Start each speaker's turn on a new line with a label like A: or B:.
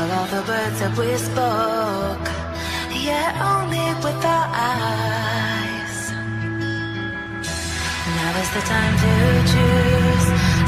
A: All the words that we spoke, yeah, only with our eyes. Now is the time to choose.